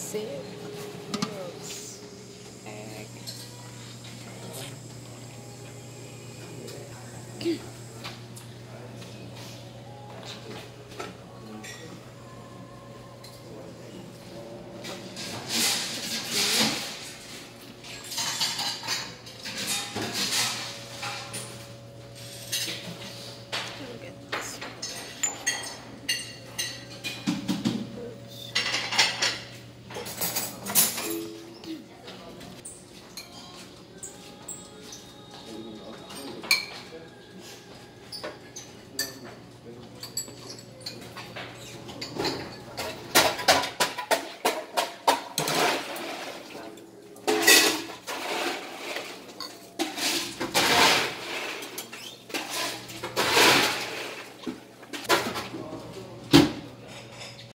zip, nails, egg.